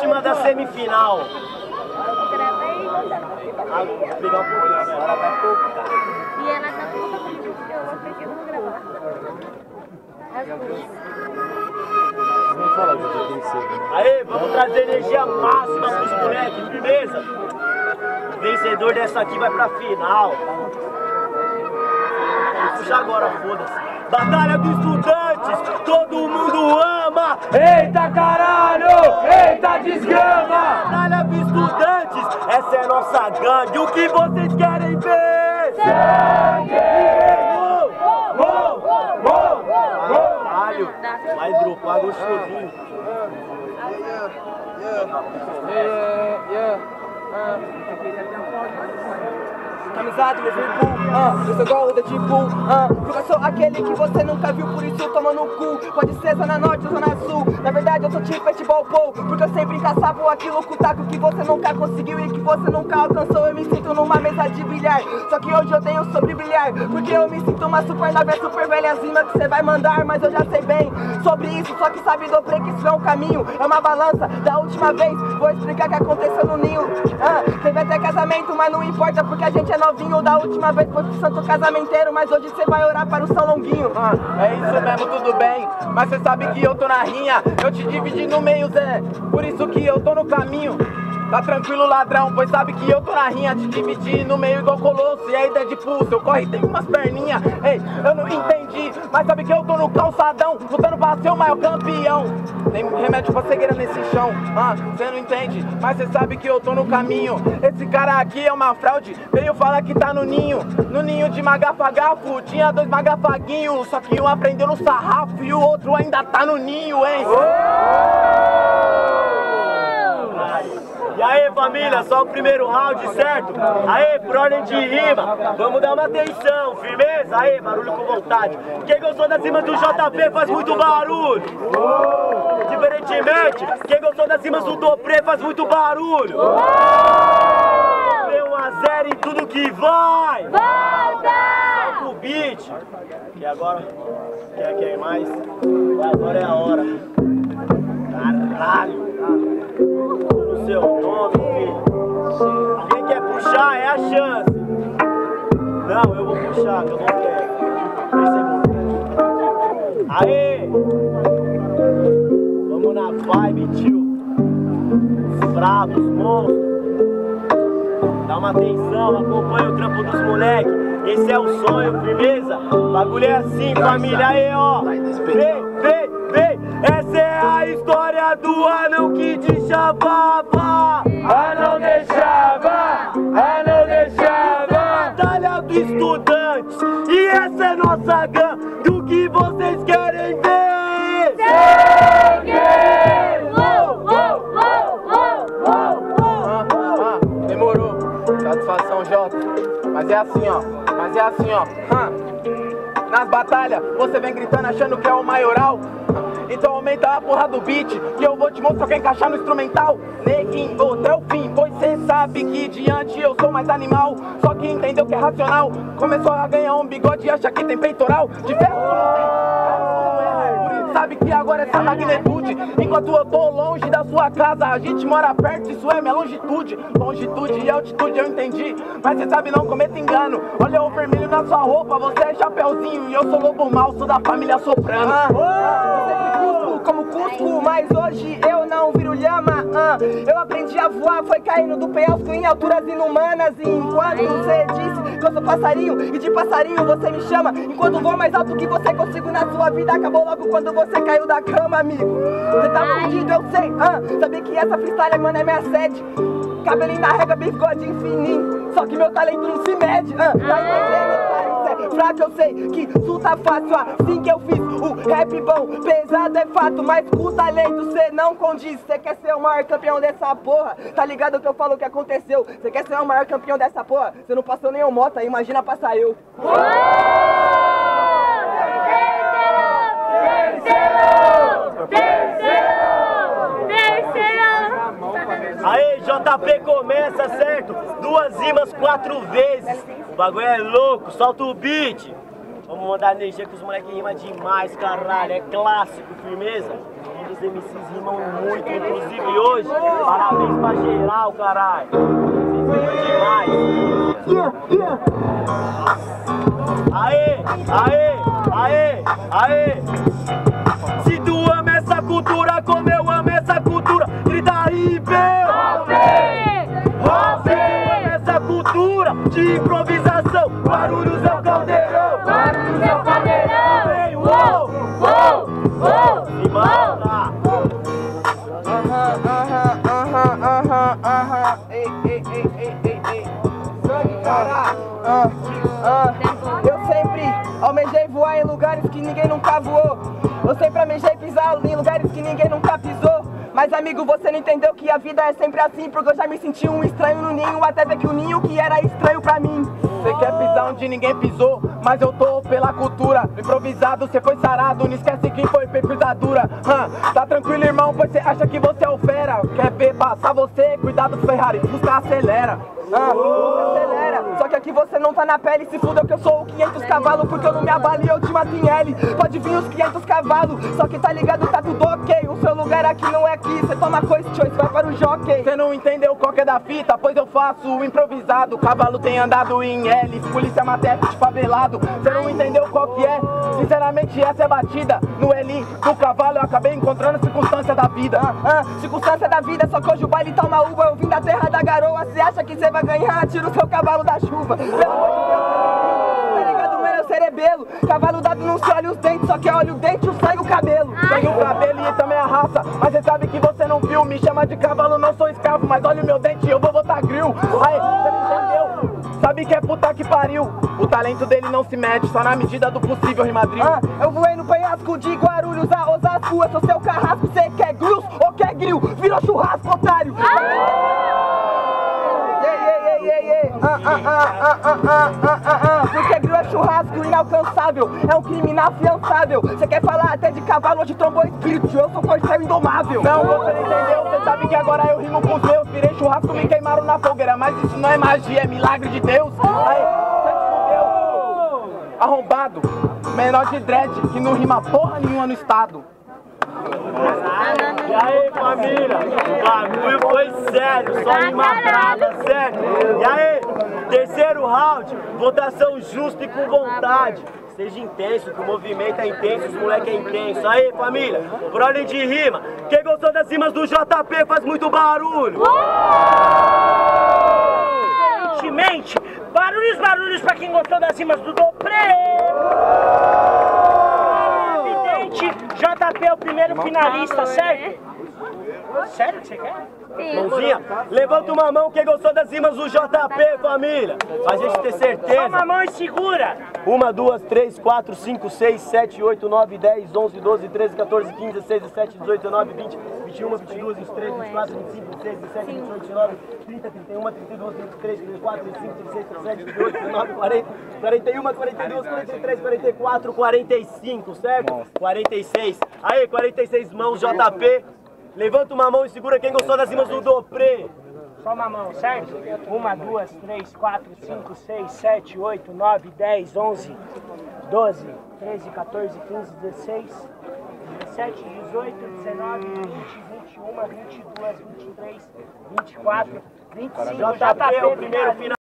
última da semifinal. E eu vou gravar. Aê, vamos trazer energia máxima pros moleques, firmeza? O vencedor dessa aqui vai pra final. Puxa agora, foda-se. Batalha dos estudantes, todo mundo ama! Eita caralho! Eita desgrama! Batalha dos estudantes, essa é nossa gangue, o que vocês querem ver? Sangue! Vai dropar gostosinho. Camisado, Liverpool, ah, eu sou igual o da ah, eu sou aquele que você nunca viu, por isso toma no cu. Pode ser Zona Norte ou Zona Sul, na verdade eu sou tipo futebol pole, porque eu sempre caçava aquilo com taco que você nunca conseguiu e que você nunca alcançou. Eu me sinto numa mesa de bilhar, só que hoje eu tenho sobre brilhar, porque eu me sinto uma super nave, super velha zima que você vai mandar, mas eu já sei bem sobre isso, só que sabe do que isso é um caminho, é uma balança. Da última vez, vou explicar o que aconteceu no ninho, ah, teve até casamento, mas não importa porque a gente é novinho. Da última vez foi pro santo casamenteiro, mas hoje você vai orar para o São Longuinho. Ah, é isso mesmo, tudo bem. Mas cê sabe que eu tô na rinha, eu te dividi no meio, Zé. Por isso que eu tô no caminho. Tá tranquilo, ladrão, pois sabe que eu tô na rinha, te dividi no meio igual colosso. E aí, Deadpool, seu corre tem umas perninhas. Ei, eu não entendi, mas sabe que eu tô no calçadão, lutando pra ser o maior campeão. Tem remédio pra cegueira nesse chão, ah, cê não entende, mas cê sabe que eu tô no caminho. Esse cara aqui é uma fraude, veio falar que tá no ninho. No ninho de magafagafo, tinha dois magafaguinhos, só que um aprendeu no sarrafo e o outro ainda tá no ninho, hein? E aí, família, só o primeiro round, certo? Aê, por ordem de rima, vamos dar uma atenção, firmeza? Aê, barulho com vontade. Quem gostou da cima do JP faz muito barulho. Diferentemente, quem gostou das rimas do Dopré faz muito barulho. Tem 1 a 0 em tudo que vai. Volta! O beat. E agora, quer, quer mais? E agora é a hora. Caralho. No seu nome, filho. Quem quer puxar é a chance. Não, eu vou puxar, que eu não quero. Segundos. Aê! Vamos na vibe, tio. Os bravos, monstros. Dá uma atenção, acompanha o trampo dos moleques. Esse é o sonho, firmeza? Bagulho é assim, família. Aí, ó. Vem, te chamava. Anão deixava! Anão deixava! Batalha dos estudantes. E essa é nossa gangue. Do que vocês querem ver? Uou. Ah, ah, demorou. Satisfação, Jota. Mas é assim, ó. Mas é assim, ó. Nas batalhas, você vem gritando achando que é o maioral. Então aumenta a porra do beat Que eu vou te mostrar que encaixar no instrumental. Neguinho, até o fim Pois cê sabe que diante eu sou mais animal. Só que entendeu que é racional. Começou a ganhar um bigode e acha que tem peitoral. De ferro não tem isso Sabe que agora essa magnitude. Enquanto eu tô longe da sua casa A gente mora perto, isso é minha longitude. Longitude e altitude eu entendi Mas cê sabe não cometa engano. Olha o vermelho na sua roupa Você é chapeuzinho e eu sou lobo mal Sou da família soprano. Sempre mas hoje eu não viro lhama. ah. Eu aprendi a voar, foi caindo do penhasco em alturas inumanas. E enquanto você disse que eu sou passarinho, e de passarinho você me chama. Enquanto vou mais alto que você consigo na sua vida, acabou logo quando você caiu da cama, amigo. Você tá fudido, eu sei. ah. Sabia que essa freestyle, mano, é minha sede. Cabelinho na régua, bigodinho fininho. Só que meu talento não se mede. ah. Tá entendendo, pai? Fraco, eu sei que sul tá fácil. Assim que eu fiz o rap bom, pesado é fato, mas com o talento cê não condiz. Cê quer ser o maior campeão dessa porra? Tá ligado que eu falo o que aconteceu? Cê quer ser o maior campeão dessa porra? Cê não passou o moto, imagina passar eu. Terceiro! Terceiro! Terceiro! Aí, JP começa, certo? Duas rimas, quatro vezes. O bagulho é louco, solta o beat. Vamos mandar energia que os moleques rimam demais, caralho. É clássico, firmeza. Os MCs rimam muito, inclusive hoje. Parabéns pra geral, caralho. Vocês rimam demais. Aê, aê, aê, aê. Se tu ama essa cultura como de improvisação. Barulhos é o caldeirão. Barulhos é o caldeirão. Vem, uou, Uou, uou, e manda. Aham, aham, aham, aham, aham. Ei, ei, ei, ei, ei, ei. Sangue, caralho. Ah, ah. Eu sempre almejei voar em lugares que ninguém nunca voou. Eu sempre almejei pisar em lugares que ninguém nunca pisou. Mas amigo, você não entendeu que a vida é sempre assim Porque eu já me senti um estranho no ninho Até ver que o ninho que era estranho pra mim Você quer pisar onde ninguém pisou, mas eu tô pela cultura. Improvisado, cê foi sarado, não esquece quem foi pisadura. Hã, tá tranquilo, irmão, pois cê acha que você é o fera. Quer ver passar você? Cuidado, Ferrari, busca acelera. Ah, você acelera. Só que aqui você não tá na pele. Se fudeu que eu sou o 500 cavalos. Porque eu não me abalo e eu te mato em L. Pode vir os 500 cavalos. Só que tá ligado, tá tudo ok. O seu lugar aqui não é aqui. Cê toma coisa, choice, vai para o jockey. Cê não entendeu qual que é da fita, pois eu faço o improvisado. Cavalo tem andado em L, polícia matete de favelado. Cê não entendeu qual que é? Sinceramente, essa é batida. No L do cavalo eu acabei encontrando a circunstância da vida. Ah, ah, circunstância da vida, só que hoje o baile tá uma uva. Eu vim da terra da garoa. Cê acha que cê vai ganhar? Tira o seu cavalo da chuva. Pelo amor de Deus. Tá ligado, mano? É o cerebelo. Cavalo dado não se olha os dentes, só que olha o dente, o sangue e o cabelo. Tenho o cabelo e também a raça, mas cê sabe que você não viu. Me chama de cavalo, não sou escravo, mas olha o meu dente, eu vou botar grill. Aí, cê não entendeu? Sabe que é puta que pariu. O talento dele não se mede, só na medida do possível, rimadril. Ah, eu voei no penhasco de Guarulhos a Osasco. Eu sou seu carrasco, cê quer grus ou quer grill? Virou churrasco, otário. Ei. Porque grilo é churrasco inalcançável, é um crime inafiançável. Você quer falar até de cavalo ou de trombone espírito? Eu sou corcel indomável. Não, você não entendeu? Você sabe que agora eu rimo com Deus. Virei churrasco, me queimaram na fogueira. Mas isso não é magia, é milagre de Deus. Aí, arrombado, menor de dread, que não rima porra nenhuma no estado. E aí família, o bagulho foi sério, só ah, uma brava, sério. E aí, terceiro round, votação justa e com vontade. Seja intenso, que o movimento é intenso, os moleque é intenso. Aí, família, por ordem de rima, quem gostou das rimas do JP faz muito barulho. Evidentemente, barulhos, barulhos pra quem gostou das rimas do Dopré. Evidente, JP é o primeiro finalista, certo? Sério que você quer? Mãozinha, levanta uma mão quem gostou das rimas do JP, família. Pra gente ter certeza. uma mão e segura. Uma, duas, três, quatro, cinco, seis, sete, oito, nove, dez, onze, doze, treze, 14, 15, 16, 17, 18, 19, 20, 21, 22, 23, 24, 25, 26, 27, 28, 29, 30, 31, 32, 33, 34, 35, 36, 37, 38, 39, 40, 41, 42, 43, 44, 45, certo? 46. Aí, 46 mãos, JP. Levanta uma mão e segura quem gostou das rimas do Dopré. Só uma mão, certo? Uma, duas, três, quatro, cinco, seis, sete, oito, nove, dez, onze, doze, treze, quatorze, quinze, dezesseis, dezessete, dezoito, dezenove, vinte, vinte e uma, vinte e duas, vinte e três, vinte e quatro, vinte e cinco. JP, tá o primeiro final.